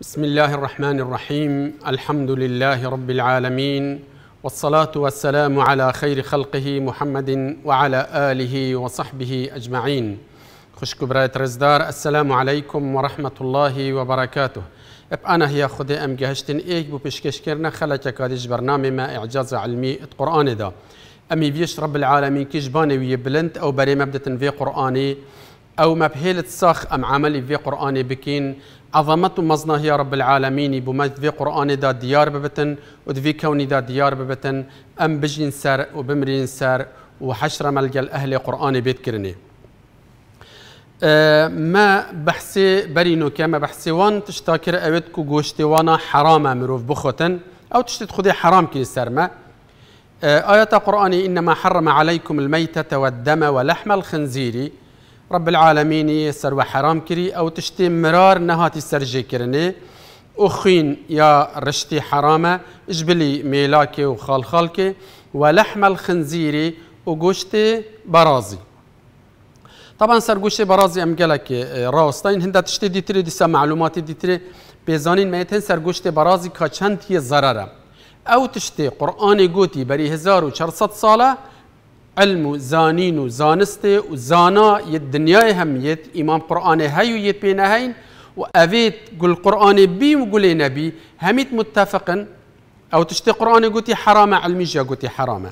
بسم الله الرحمن الرحيم. الحمد لله رب العالمين والصلاة والسلام على خير خلقه محمد وعلى آله وصحبه أجمعين. خشك برايت رزدار السلام عليكم ورحمة الله وبركاته. اب أنا هي خدي أم جهشتن إيك بو بشكش كرنا خلك كادش برنامج ما إعجاز علمي القرآن ده أمي بيش رب العالمين كيش باني ويبلنت أو بري مبدة في قرآني أو مبهيلة صاخ أم عملي في قرآني بكين عظمت مزنا هي رب العالمين بمجد في قرآن دا ديار ببتن ودفي كوني دا ديار ببتن أم بجين سر وبمرين سر وحشر ملقى الأهل قرآن بيت كرني. أه ما بحثي برينو كما بحثي وان تشتاكر أبدكو جوشتي وأنا حرام مروف بخوتن أو تشتت خدي حرام كي سرما أه آية قرآن إنما حرم عليكم الميتة والدم ولحم الخنزير. رب العالمين سر حرام كري أو تشتي مرار نهاتي سرجي كرني. أخين يا رشتي حرامة إجبلي ميلاكي وخال خالكي ولحم الخنزير وقوشتي برازي. طبعا سر برازي أم قالك راستين هندا تشتي دي تري ديسا معلومات دي تري. بيزانين ميتين سر قوشتي برازي كاچند هي ضرره أو تشتي قرآني قوتي بري هزار وشرصت صالة علم زانين وزانستي وزانا الدنيا هم يت إمام قرآن هاي يت بين هين وأفيت قل قرآن بي وقول نبي هميت متفقا أو تشتي قرآن قلتي حرامة علمي جا قلتي حرامة.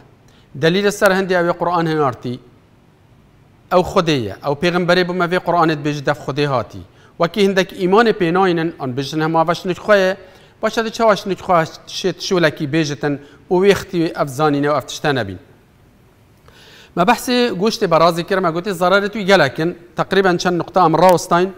دليل السر هندي أو قرآن هنارتي أو خدية أو بيغمبري بما في قرآن بيجدف خدي هاتي وكي هندك إيمان بيناين أن بيجنها ما باش نخوية باش هذا شواش نخوية شيت شو لكي بيجتن ويختي أفزانين وأفتشتنبين ما بحثي قوشت برازي كرما قلت ضررت لكن تقريبا شن نقطة من راوستاين.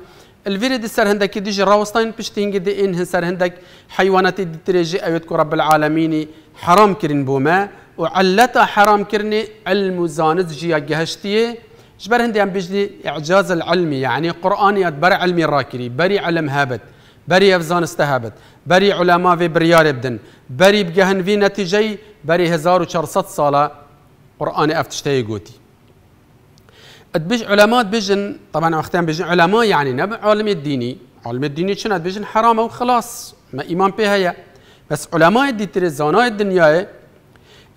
الفيريد السر هندك ديجي راوستاين بشتين قد إن هنسر هندك. حيوانات دي تريجي أيوتكو رب العالمين حرام كرن بوما وعلتا حرام كرني علم زانز جيا جهشتيه جبر هندي عم بيجدي إعجاز العلمي يعني قرآن يتبر علمي راكري بري علم هابت بري أفزان استهابت بري علماء في بريار بدن بري بجهن في نتيجي بري هزار وشرصت قرآن أفتشتي قوتي. ادبج علماء بيجن طبعا وقتها بيجن علماء يعني نبع علم الديني. علم الديني شنو؟ بيجن حرام وخلاص ما إيمان بها هي. بس علماء دي تري زاناء الدنيا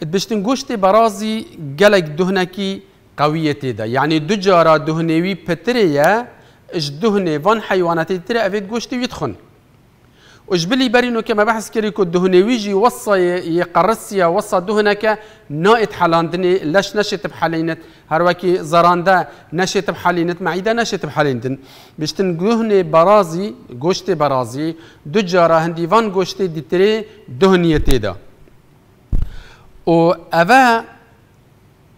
ادبجتن قوشتي برازي قلق دهنكي قوية تيدا. يعني دجارة دهنوي بتريا اش دهني فان حيوانات تري أفيد قوشتي يدخن وجبلي برينو كما بحث كريكو دهنويجي وصى يقرسيا وصى دهنك نائت حلاندني لش نشت بحالينت. هروكي زراندا نشت بحالينت معيدا نشت بحالينت بشتن دهني برازي غوشتي برازي دجارة هندي فان غوشتي ديتري دهنية تيدا. و أفا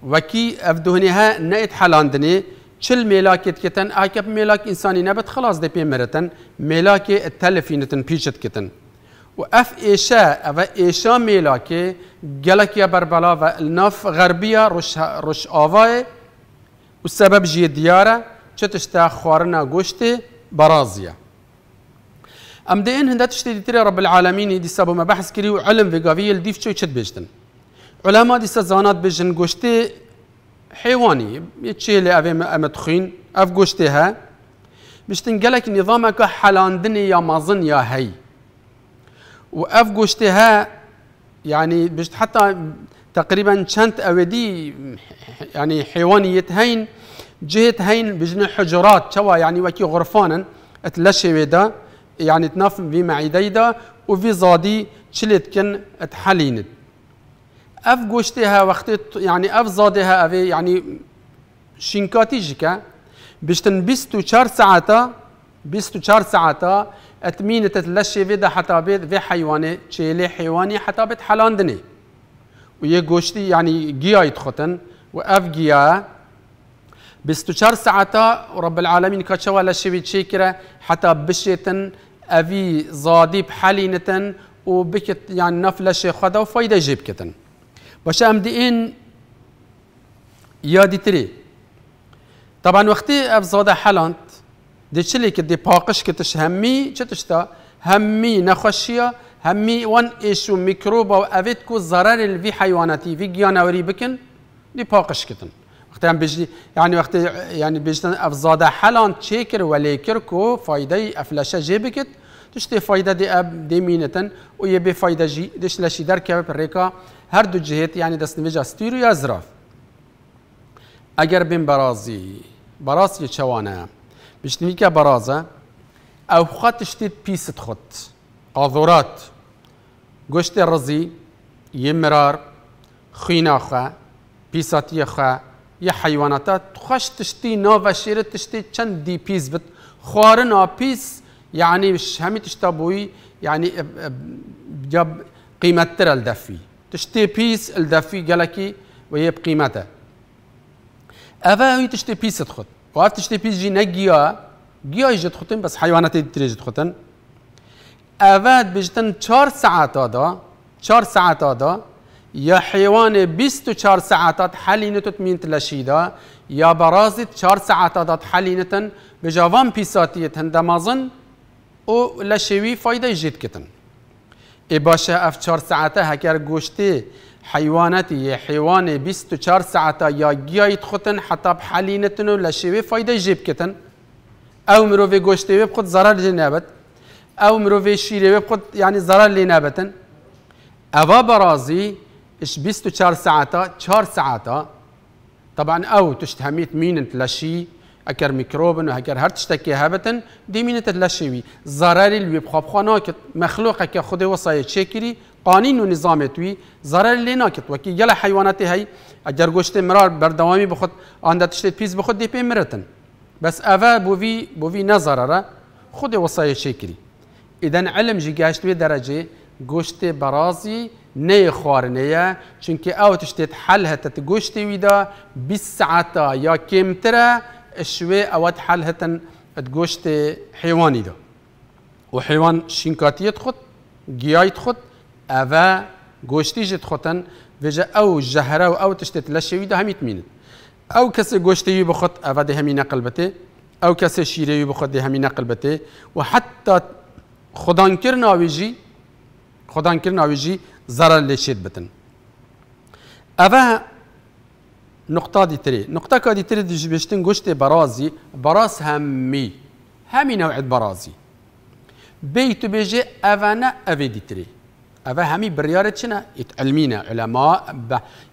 وكي أف دهنيها نائت حلاندني چل ملاک کتن آکب ملاک انسانی نبت خلاص ده پیمرتن ملاک تلفینتن پیچت کتن. و اف ایشا اف ایشا ملاک گلکیا بربلا و ناف غربیا روش روش آوای و سبب جی دیاره چتشتا خوارنا گوشت برازیا ام ده ان هندت تشتي تري رب العالمين دي سبب ما بحث كري وعلم في قافية الديف شو يشد بيجتن علماء دي سزانات بيجن گوشتي حيواني يتشيلي أفي أمتخين أف قشتها باش تنقلك نظامك حلاندني يا مازن يا هي. وأف قشتها يعني باش حتى تقريبا شنت أودي يعني حيوانية هين جهة هين بجن حجرات شوا يعني وكي غرفانا أتلشي ودا يعني تناف في معيديدا وفي زادي تشلت كن أتحلينت. اف گوشتها وقت يعني اف زادها اوی يعني شينكاتي جكا بشتن 24 ساعتا 24 ساعتا اتمين تتلشي فيدا حتى بيت في حيواني تشيلي حيواني حتى بيت حلاندني. ويه گوشتي يعني جيا يدخطن واف جيا 24 ساعتا ورب العالمين كاتشوا لشي تشيكرا حتى بشيتن أفي زادي بحلينتن وبكت يعني نفلشي خدا وفايدة جيبكتن. باشه ام دی این یادی تری طبعا حلانت دی چلی که دی پاقش کتش همی چه تشتا همی نخوشیا همی وان ایشو میکروب و اوید کو ضرر الوی حیواناتی وی گیانوری بکن دی پاقش کتن. وقتی هم بجدی يعني وقتی يعني بجدن افزاده حلان کر کو فایده افلشه جی بکت تشتي فايدة دي أب دي مينة ويا بي فايدة جي دش لشي دركة بريكا هر دو جهت يعني دست نویجا ستیرو یا زراف اگر بین برازی براز یه چوانه بشتنی که برازه او خط اشتید پیست خود قاذورات گشت رزی یه مرار خینا خواه پیساتی خواه یه حیوانات خوش تشتی ناو شیر تشتی چند دی پیز بد خوارن آ پیز يعني مش همي تشتبوي يعني جاب قيمة ترى الدفي. تشتي بيس الدفي قالكي وهي بقيمتها أفا هي تشتي بيس تخط. وعرف تشتي بيس جي نجيا جيا يجي تخطن بس حيوانات تريج تخطن أفا بجتن چهار ساعات هذا چهار ساعات هذا. يا حيوان 24 ساعات حلينة تمين تلاشيدا. يا برازت 4 ساعات حلينة بجافان بيساتية هندمازن أو لشوی فایده جید کتن. ای باشه اف چهار ساعته هکر گوشتی حیواناتی حیوان 24 ساعته یا گیایت خوتن حتی بحلینتن و لشوی فایده جیب کتن. أو مروفی گوشتی بخود ضرر جنابت أو مروفی شیره بخود يعني ضرر لنابتن اوا برازي اش 24 ساعته 4 ساعته طبعا أو تشتهميت مين لشي اگر میکروبن و اگر هر تشتکی هبتن دیمینت لشوی ضرری الوی بخواب خوانا که مخلوق که خود وصای چکری قانون و نظام توی ضرر لی ناکت و که یل حیوانات هی اگر گوشت مرار بردوامی بخود آن تشت پیز بخود دی پی مرتن. بس اوا بوی بوی نظرره خود وصای چکری. اذا علم جی گشت به درجه گوشت برازی نه خوارنه چونکه او تشتت حل هتت گوشت ویدا 20 ساعتا یا کمتره شوي اوت حل هتن تقوشت حيواني ده وحيوان شينكاتي تخط جياي تخط افا قوشتي جت خطن وجا او جهرة او او تشتت لشوي ده هميت مين او كسي قوشتي بخط افا ده همي نقل بتي. او كسي شيري بخط ده همي نقل بتي. وحتى خدان كرنا ويجي خدان كرنا ويجي زرر لشيد نقطة دي تري. نقطة كادي تري دي بيشتن قشت برازي. براس همي. همي نوع برازي. بيت بيجي أفانا أفي دي تري. أفا همي بريارة شنا. يتعلمينا علماء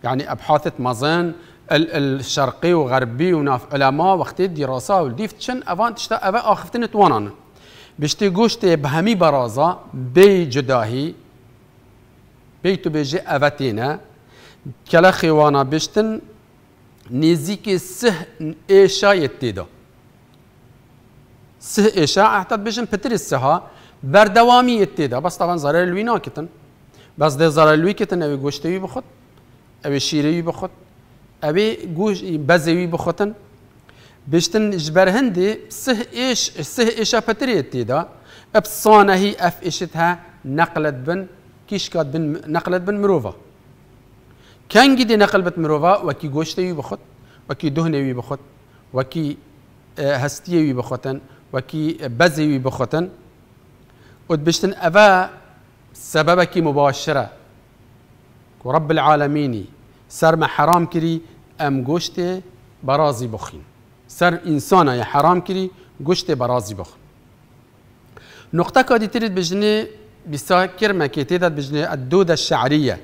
يعني أبحاث مازن الشرقي وغربي وناف علماء وقت الدراسة والديفتشن أفان تشتا أفا آخفتن توانان. بيشتي قشت بهمي برازة. بي جداهي بيتو بيجي أفاتينا كلا خيوانا بيشتن نزیک سه اشایت دیدا سه اشا احتاد بجن پتر سه ها بردوامی دیدا بس طبعا ضرر لوی ناکتن. بس ده ضرر لوی کتن اوی گوشتی بخود اوی شیری بخود اوی گوش بزوی بخودن. بشتن جبر هندی سه اش سه اشا پتر دیدا ابصانه اف اشتها نقلت بن كيش بن نقلت بن مروفه كان جدي نقل بت مروفا وكي گوشتوي بخوت وكي دهنوي بخوت وكي هستيوي بخوتن وكي بزيوي بخوتن. بشتن أفا سببك مباشرة. ورب العالمين سر ما حرام كري أم گوشت برازي بخين. سر إنسان يا حرام كري گوشت برازي بخين. نقطة كادي تريد بجني بسا كرمة كي تيدت بجني الدودة الشعرية.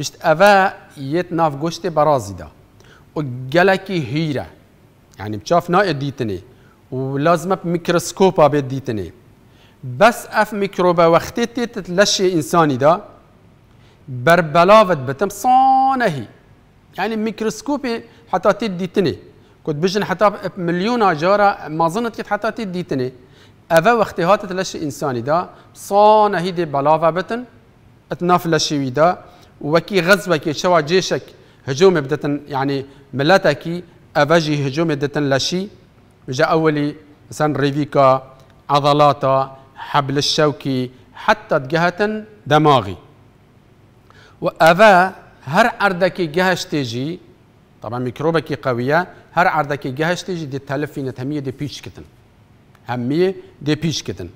بشت أفا يت ناف گوشت برازي دا وجلكي هيرة يعني بشاف نا ديتني ولازم بميكروسكوب بيت ديتني بس اف ميكروبا وقتي تتلشي انساني دا بربلاوت بتم صانهي يعني ميكروسكوب حتى تديتني كنت بجن حتى مليون اجاره ما ظنت حتى تديتني افا وقتي هات تلشي انساني دا صانهي دي بلاوه بتن اتناف لشي دا وكي غزوة شوا جيشك هجوم بدة يعني ملاتكي أفاجي هجوم بدة لشي جاء أولي مثلا ريفيكا عضلاتا حبل الشوكي حتى جهة دماغي. وأفا هر عردكي جهش تيجي طبعا ميكروبكي قوية هر عردكي جهش تيجي دي تلفينة همية دي بيش كتن. همية دي بيش كتن.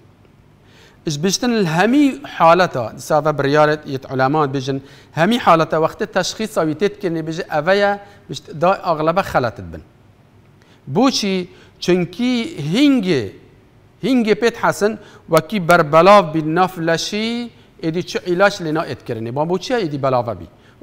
اش بيشتن الهمي حالتا. سافا بريارت يت علماء بيجن. همي حالتا وقت التشخيص أو يتكني بيجي افيا بيشت دا اغلبها خلت بن. بوشي چونكي هنگي هنگی پیت حسن وکی بر بلاو بی ناف لشی ایدی چه علاج لینا ات کرنی با بو چه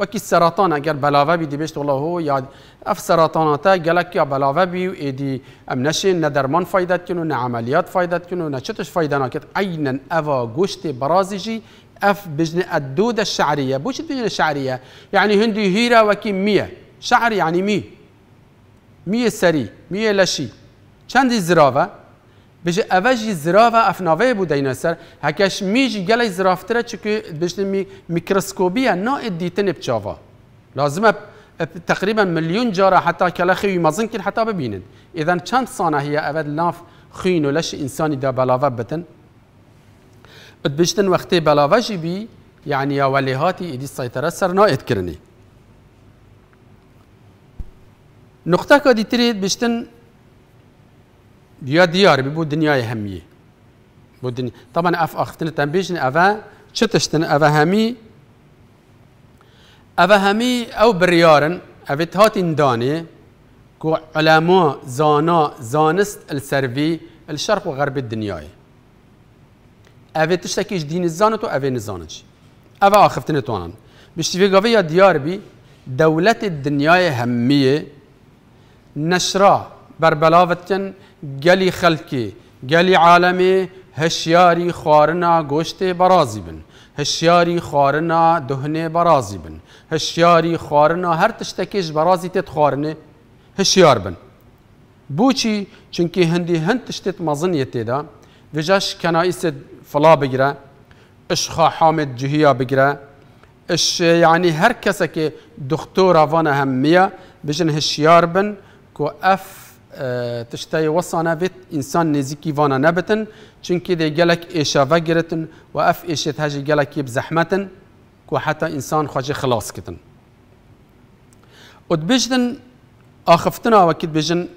وکی سرطان اگر بلاوه بی دی بشت الله هو یا اف سرطاناتا گلک یا بلاوه بی و ایدی ام نشه نه درمان فایدت کنو نه عملیات فایدت کنو نه چتش فایده ناکت؟ عینا اوا گوشت برازی جی اف بجن الدود الشعريه بوش بجن الشعريه يعني هندي هيرا وكي مية شعر يعني مي مية سري مية لشي چندی زراوه؟ بجه اوجی زراوه افناوه بو دیناسر هکش میجی گلی زرافتره چکه بجه می میکروسکوبیه نا ادیتن بچاوا. لازمه تقريبا مليون جاره حتى كلا خوي مازن كن حتى ببينن اذا چند صانه هي ابد لاف خينو لش انساني دا بلاوه بتن؟ بتبشتن وقتی بلاوه جی بی يعني يا وليهاتي ايدي السيطرة سر نائد كرني نقطة كادي تريد بشتن يا ديار ببو دنيا همية بو دنيا طبعا اف اختن تنبيشن افا شتشتن افا همي افا همي او بريارن افت هاتين داني كو علماء زانا زانست السرفي الشرق وغرب الدنيا اوه تشتكيش دين الزانت و اوه نزانتش اوه آخفتن توانن بشتفي قوية ديار بي دولة الدنيا همية نشرا بربلاوتن گەلی خەلکێ گەلی عاالەمێ هەشیاری خواردنا گۆشتێ بەرازی بن. هەشیاری خواردنا دهنێ بەرازی بن. هەشیاری خواردنا هەر تشتێکیش بەرازی تێت خواردێ هەشیار بن. بۆچی چونکی هەندی هەند تشتێت مەزنیە تێدا وێژەش کەنائیست فڵا بگرە عشخا حامد جهیا بگرە یعنی هەر کەسێکی دختۆ ڕاوانە هەممیە بژن هشیار بن کو ئەف تشتای وصانا بيت إنسان نزيكي وأنا نبتن چونكي دي جلك ايشا وگرتن و أف ايشت هاجي جلك يب زحمتن كو حتى إنسان خواجه خلاص كتن. ودبجدن آخفتنا وكيد بجن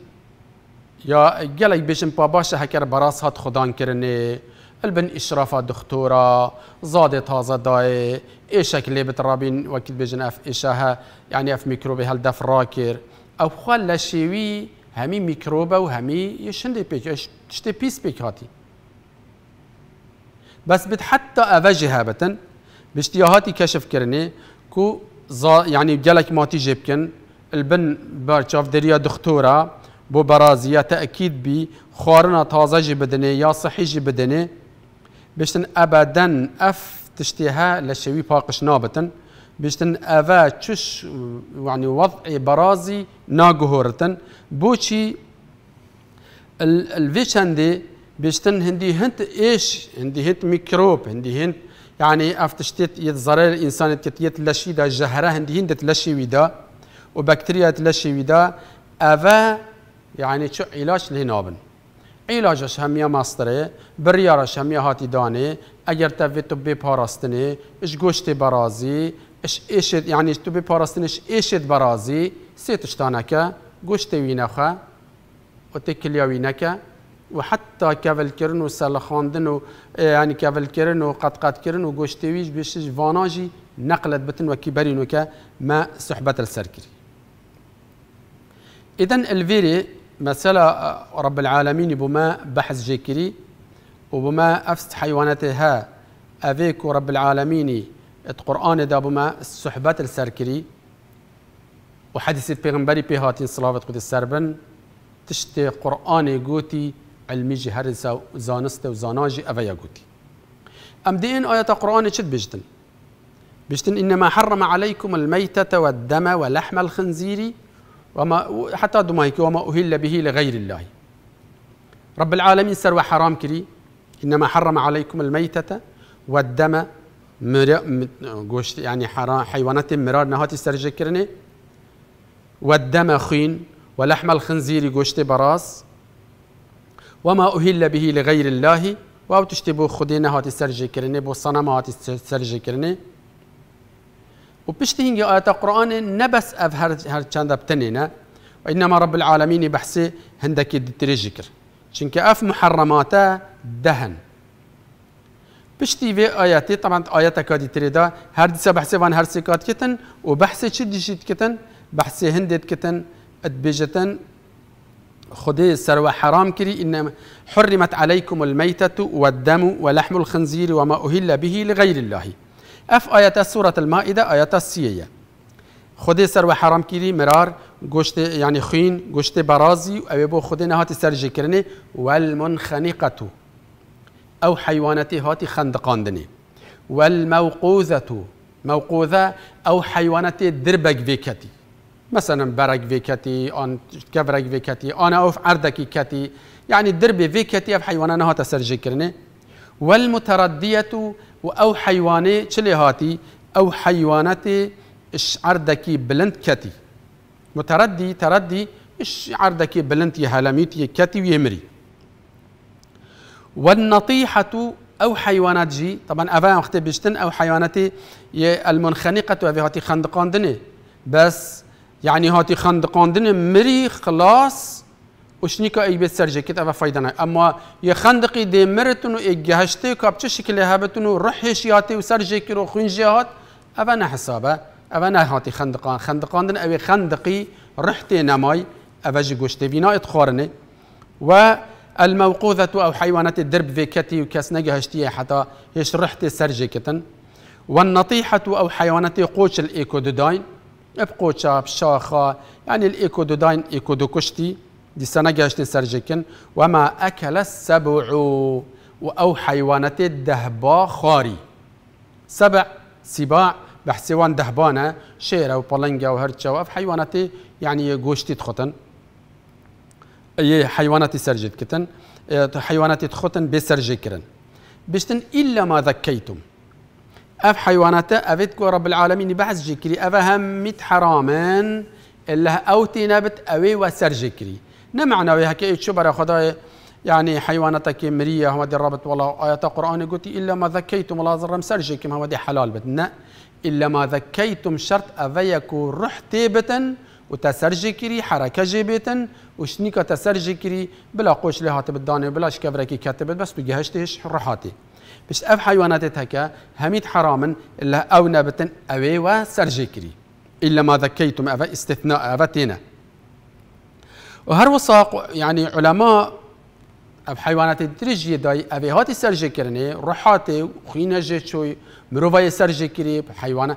يا جلك بجن باباشا هكر براس هات خدان كرني البن اشرافا دكتورة زاد تازة داي ايشا كلي بترابين وكيد بجن أف ايشاها يعني أف ميكروبي هل دف راكر أو شوي همي ميكروبا وهمي يشندي بيك تشتي بيس بيك هاتي بس بت حتى افجي هابتن باشتياهاتي كشف كرني كو زا يعني جالك ما تيجي بكن البن برشاف دريا دكتورة بو برازية تأكيد بي خارنا تازه جي بدني يا صحي جي بدني بشتن ابدا اف تشتيها لشوي باقش بشتن أفا تشش يعني وضع برازي ناقهورتن بوشي الفيشندي بشتن هندي هنت إيش هندي هنت ميكروب هندي هنت يعني افتشتت يتزرر الإنسان يتلشي دا جهرة هندي هند تلشي ودا وبكتيريا تلشي ودا أفا يعني شو علاج لهنابن علاجش هميا ماستره بريارش هميا هاتي داني اگر تفيت بي باراستني اش گوشت برازي اش ایشت یعنی تو بپارستنش ایشت برازی سه تشتانکه گوشت وینخه و تکلیا وینکه و حتی کول کرن و سلخاندن و یعنی کول کرن و نقلت بتن و که ما صحبت السركري إذن الفيري مسألة رب العالمين بما بحث جيكري وبما أفست حيواناتها أفيك رب العالمين القرآن دا بما الصحبات السركري وحديث البيغمبري بهاتين صلاة قد السربن تشتي قرآن قوتي علمي جهر زانست وزاناجي أفيا قوتي أم دين آية قرآن شد بجدن؟ بجدن إنما حرم عليكم الميتة والدم ولحم الخنزير وما حتى دمائك وما أهل به لغير الله. رب العالمين سر حرام كري إنما حرم عليكم الميتة والدم گوشت يعني حيوانات مرار نهاتي سرجه كرني والدم خين ولحم الخنزير گوشت براس وما أهل به لغير الله واو تشتبو خدي نهاتي سرجه كرني بو صنم هاتي سرجه كرني وبشتي هنجي آيات القرآن نبس أف هر هر چند بتنينا وإنما رب العالمين بحسي هندك تريجكر چونك أف محرماتا دهن. پشتی وی آیاتی طبعا آیات کادی تریدا هر دیسا بحث وان هر سکات کتن و بحث چی دیشید کتن؟ بحث هندت کتن ادبیجتن خدي سروى حرام كري إن حرمت عليكم الميتة والدم ولحم الخنزير وما أهل به لغير الله. اف آيات سورة المائدة آيات السيئة خدي سروى حرام كري مرار گوشت يعني خين گوشت برازي أو بو خدي نهاتي سرجي كرني والمنخنقة. أو حيوانتي هاتي خندقاندني. والموقوذة موقوذة أو حيوانتي دربك فيكتي. مثلا برق فيكتي آن كفرق فيكتي أنا أوف عردكي كتي يعني الدرب فيكتي اف حيوانات هاتا سرجي كرني. والمتردية أو حيواني چلي هاتي؟ أو حيوانتي إش عردكي بلند كتي. متردي تردي إش عردكي بلنتي هلميتي كتي ويمري. والنطيحة أو حيوانات جي. طبعا أفا وقت بيشتن أو حيواناتي المنخنقة وفي هاتي خندقان دني بس يعني هاتي خندقان دني مري خلاص. وشنيكا اي بيت سرجي كت أفا فايدنا أما يخندقي دي مرتنو اي جهشتي كاب شكل هابتنو روح هشياتي وسرجي كرو خنجيات أفا حسابة. اوه هاتی خندقان خندقاندن اوی خندقی رحت نمای اوه جی گوشت وینا اتخارنه و الموقوذة أو حيوانات الدرب في كتي وكاس نجهشتية حتى هيش رحت سرجي كتن. والنطيحة أو حيوانات قوش الإيكودوداين. بقوشة بشاخة يعني الإيكودوداين إيكودوكشتي. دي سنة جهشتين سرجيكن وما أكل السبع أو حيوانات الدهبا خاري. سبع سباع بحسوان دهبانة شيرة وبلنجا وهرتشا وف حيواناتي يعني جوشتي تخطن. اي حيواناتي سرجت كتن حيواناتي تخطن بسرجي كرن. بشتن إلا ما ذكيتم. أف حيوانات افيتكو رب العالمين بحث جيكري افهم مت حراما إلا أوتي نبت أوي وسرجكري نمعنى وهكي شو برا خداي يعني حيواناتك مرية هو دي الرابط والله آيات القرآن قلت إلا ما ذكيتم الله زرم سرجكم هو دي حلال بتنا إلا ما ذكيتم شرط أفيكو روح تيبة وتسرجكري حركة جيبة وشنيكا تسرجكري بلا قوش لها تبداني بلا شكفركي كتبت بس بجهشتهش روحاتي بس أف حيوانات هكا هميت حراما إلا أو نبتن أوي وسرجكري إلا ما ذكيتم أفا استثناء افتينا وهر وصاق يعني علماء أف حيوانات ترجي داي أفي هاتي سرجكرني روحاتي وخينا جيتشوي مروفای سر جکری حیوان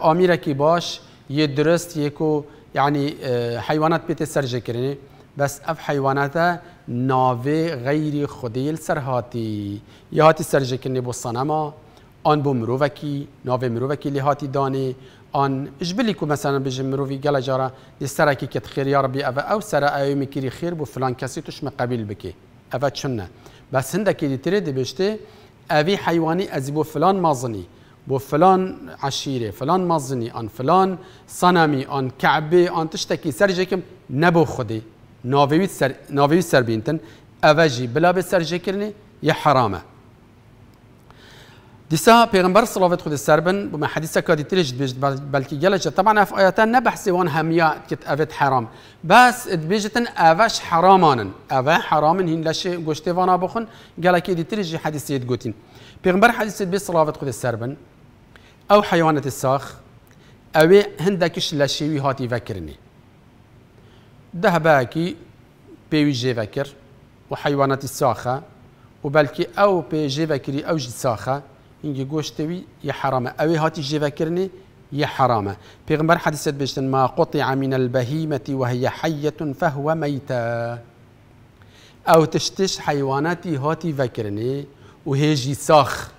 آمیره کی باش یه درست یکو يعني حيوانات بيت سر جكرني بس أف حيوانات ناوي غير خدي السرهاتي يهاتي سر جكرني بو صنما آن بو مروفكي ناوي مروفكي اللي هاتي داني آن اجبلي كو مثلا بيجي مروفي قال جارا سركي كت خير يا ربي أفا أو سرا أو مكيري خير بو فلان كسي تشم قبيل بكي أفا تشنه بس هندك دي تريد بيشتي أبي حيواني أزي بو فلان مازني بو فلان عشيرة فلان مازني أن فلان أن تشتكي سرجكم نبو خدي ناويوت سر ناويوت سر بينتن أفجي بلا بسرجكرني يا حرامه دیسا پیغمبر صلوات خود سربن بما حدیث کادی تریج بیجت بلکی گلش طبعا اف آیاتان نبحثی وان همیا کت افت حرام. بس بیجتن اوش حرامانن. اوه حرامن هین لشه گوشته وأنا بخون گلکی دی تریج حدیث يد گوتین پیغمبر حدیث بی صلوات خود سربن أو حيوانات الساخ أو هندكش لشيوي هاتي فكرني ده باكي بيوي جي فكر وحيوانات الساخة وبلكي أو بي جي فكري أو جي ساخة اینگه گوشتوی یه حرامه اوی هاتی جیوه کرنی یه حرامه پیغمبر حدیثت بشتن ما قطع من البهيمة وهي حية فهو ميتة أو تشتش حيواناتي هاتي فكرني وهيجي ساخ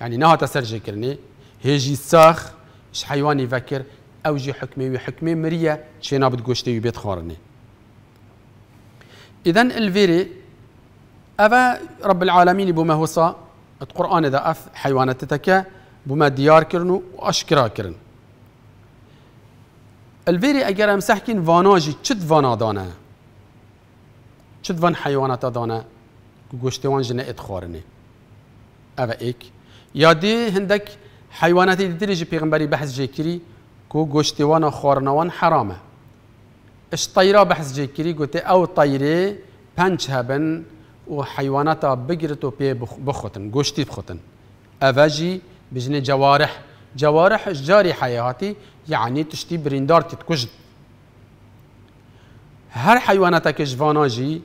يعني نها تسرجي كرني هيجي ساخ اش حيواني فكر أو جي حكمي وحكمي مريا شينا بتقوشتي بيت خورني. اذا الفيري ابا رب العالمين بما هو صا القرآن إذا أف حيوانات تتكا بما ديار كرنو وأشكرا كرن. الفيري أجر مسحكين فاناجي تشد فانا دانا؟ تشد فان حيوانات دانا؟ گوشتوان جنة ادخارني أفا إيك؟ یادی هندک حیواناتی دیتری جی پیغمبری بحث جی کری کو گوشتیوان و خورنوان حرامه. اش طیرا بحث جی کری گوته او طیره پنج هبن و حیواناتا بگیرت و پی بخوتن گوشتی بخوتن. اوجی بجنه جوارح. جوارح جاری حیاتی یعنی تشتی بریندار تتکجد هر حیواناتا که جی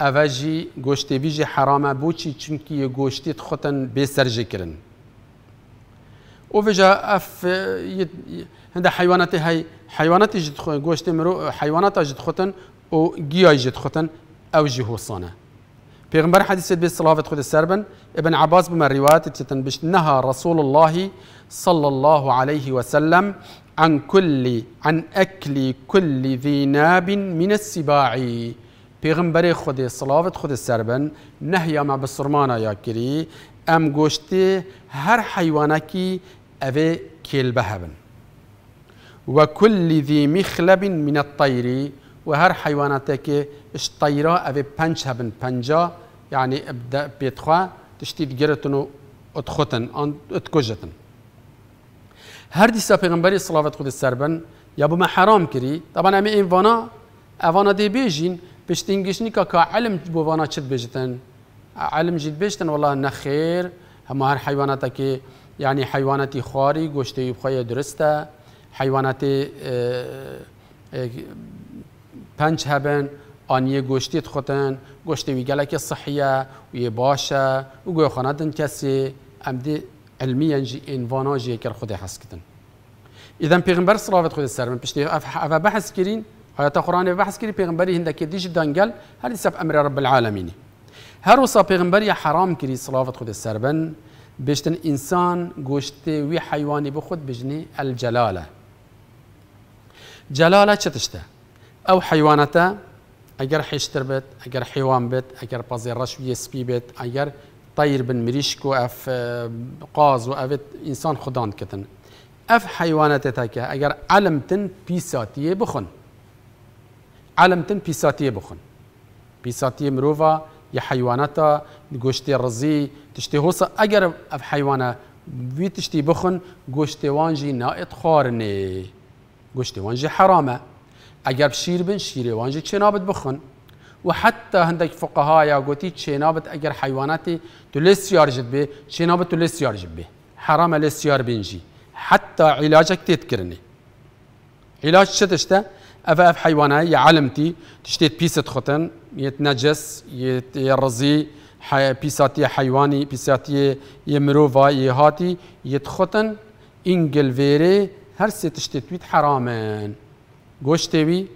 اوه جی گوشتی وی جی حرامه بو چی چونکی گوشتی خودن بی سرجی کرن و ویجا اف هند حیوانات های حیوانات جد خو گوشت مرو حیوانات جد خودن و گیای جد خودن أو جی حوصانه پیغمبر حدیث به صلوات خود سربن ابن عباس بما روایت تتنبش نهى رسول الله صلى الله عليه وسلم عن كل عن أكل كل ذي ناب من السباع. پیغمبر خود صلوات خود سربن نهي ما بسرمانا یا کری ام گوشتی هر حیوانکی اوه کلبه هبن و کل ذی مخلب من الطير و هر حیواناتك اش طيرا اوه پنج هبن پنجا يعني ابدا بيتخوا تشتید گرتن و ان اتکجتن هر دیسا پیغمبری صلوات خود سربن یا بما حرام کری طبعا امی این وانا اوانا دی بیجین بشتینگشنی که که علم بو وانا چت بجتن؟ علم جید بجتن والله نخیر هم هر حیواناتا که يعني حيوانات خواري گوشتي بخويا درسته. حيوانات پنج هبن آنیه گوشتی خوتن. گوشتی وی گلک صحیه و باشه. و گوی خاندن کسی. امدی علمی جی انوانا جی کر خود حس کتن. اذا پیغمبر صلوات خود سر من. پشتی اف بحث کرین آیات قرآن بحث کری پیغمبری هنده دیش دانگل هر سب أمر رب العالمین هر وصا حرام کری صلوات خود سربن بشتن انسان گوشت وی حیوانی بخود بجنی الجلاله. جلاله چتشته أو حیوانتا اگر حشتر بيت اگر حيوان بيت اگر بازي رشوية سبي بيت اگر طير بن مريشكو اف قاز و انسان خدان كتن اف حيوانات تاكا اگر علمتن بيساتيه بخن علمتن بيساتيه بخن بيساتيه مروفا يا حيواناتا گوشتي رزي تشتي هوسا. اگر اف حيوانا في تشتي بخن گوشتي وانجي نائت خارني گوشتي وانجي حرامه. اگر شیر بن شیر وانجی چنابت بخون. و حتی هندک فقها یا گوتی چنابت اگر حیواناتی تو لسیار جد به چنابت تو لسیار جد به حرام لسیار بنجی حتی علاجك تذكرني علاج تشته اف حيوانه يا علمتي تشتيت بيست ختن يتنجس يرزي بيساتي حيواني بيساتي يمروفا يهاتي يتختن إنجل فيري هر ست تشتيت بيت حرامان گوشتوی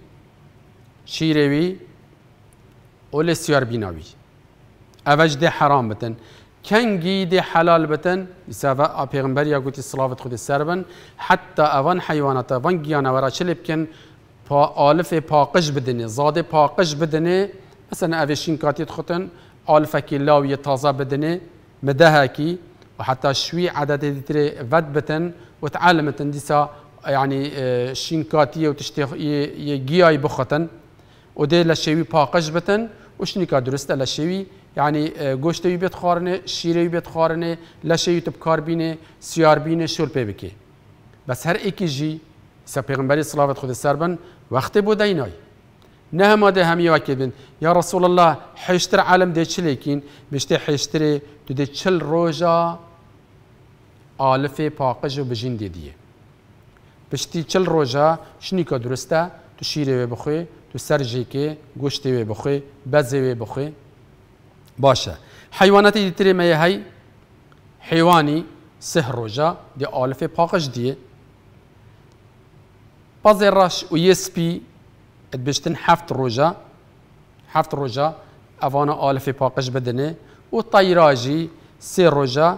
شیروی اول سیار بیناوی ده حرام بتن. کنگی ده حلال بتن. یا گوتی صلافت خود سربن. حتی اوان حیوانات اوان گیانه ورا چلب کن پا آلف پاقش بدنه زاده پاقش بدنه مثلا اوشین کاتیت خودن آلف کی لاوی تازه بدنه مدهه کی و حتی شوی عدد دیتره ود بتن و تعلمتن دیسا يعني آه، شينكاتيه وتشتي يجياي بختن ودي لشوي باقش بتن وشنيكا درست لشوي يعني آه، گوشتوی بیت خارنه شیروی بیت خارنه لشوی تبکار بینه سیار بینه شول پی بکی. بس هر ایکی جی سا پیغمبری صلوات خود سربن نه ما ده همی وکید بین یا رسول الله حشتر عالم ده چلیکین بشته حشتر تو ده چل روژا آلف پاقش و بجین دیدیه پشتی چل روژا شنیکا درسته؟ تو شیره بخوی تو سرجیکه گوشته بخوی بزه بخوی. باشه. حیوانات دیتری میه هی حیوانی سه روژا دی آلف پاقش دیه. باز راش و یسپی بشتن هفت روژا هفت روژا اوانا آلف پاقش بدنه و طیراجی سه روژا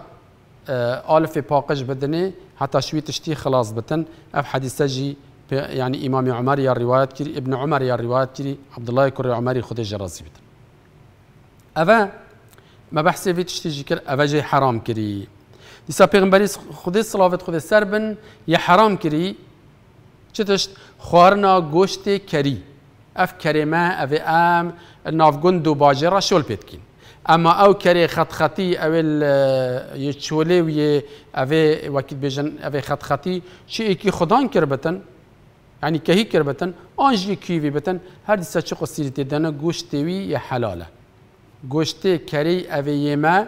آلف پاقش بدنه حتى شوي تشتي خلاص بتن. أف حديث جي يعني إمام عمر يا روايات كري ابن عمر يا روايات كري عبد الله كري عمر خد جرازي بتن. أفا ما بحثي في تشتي جي كر أفا جي حرام كري دیسا پیغمبری خودی صلوات خود سر بن یه حرام کری چتشت خوارنا گوشت کری. اف کریمه اف ام نافگند و باجرا شول پیتکین اما او کری خط خطی او یه چوله و یه او وکیل بیجن او خط خطی چی ایکی خدان کر بتن؟ یعنی کهی کر بتن؟ آنجی کیوی بتن؟ هر دیسا چه قصیری تیدن گوشتوی یه حلاله. گوشت کری او یما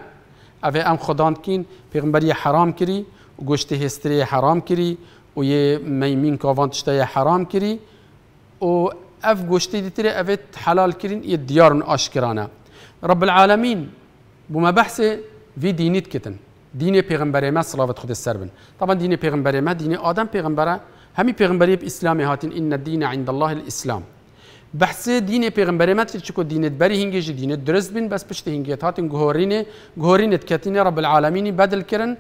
او ام خدان کین. پیغمبری حرام کری و گوشت هستری حرام کری و یه میمین کاوان تشتای حرام کری و اف گوشتی دیتره افت حلال کرین یه دیارن آشکرانه. رب العالمین بما بحث وی دینیت کتن. دین پیغمبر ما صلوات خود سر بن. طبعا دین پیغمبر ما دین آدم پیغمبره. همی پیغمبری به اسلام هاتین ان الدین عند الله الاسلام. بحث دین پیغمبر ما تفیل چکو دینت بری هنگیش دینت درست بن بس پشت هنگیت هاتین گهورین گهورینت کتین رب العالمین بدل کرن.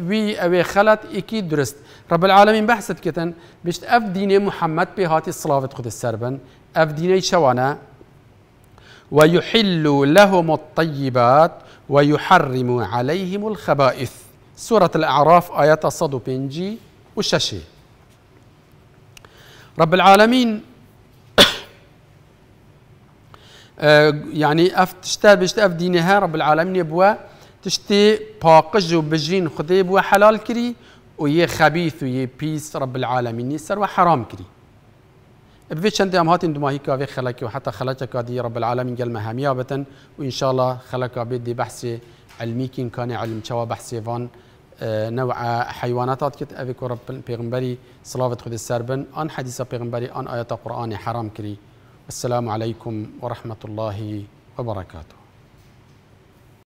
بي أو خلط إكي درست. رب العالمين بحثت كتن بشت اف دين محمد بي هاتي صلوات خود السربن. اف دين شوانا؟ ويحل لهم الطيبات ويحرم عليهم الخبائث. سورة الأعراف آيات صدو بنجي وششي. رب العالمين آه، يعني أف تشتا بشتا اف دينها رب العالمين يبوا تشتي باقج وبجين خدي بوا حلال كري ويه خبيث ويه بيس رب العالمين يسر وحرام كري بفيت شنتي ام هاتين دماهي كافي خلقي وحتى خلقك دي رب العالمين قال مهامية بتن وان شاء الله خلق بدي بحث علمي كين كان علم شوا بحث فان نوع حيوانات كت افيكو رب بيغمبري صلاة خد السربن آن حديث بيغمبري آن ايات القرآن حرام كري السلام عليكم ورحمة الله وبركاته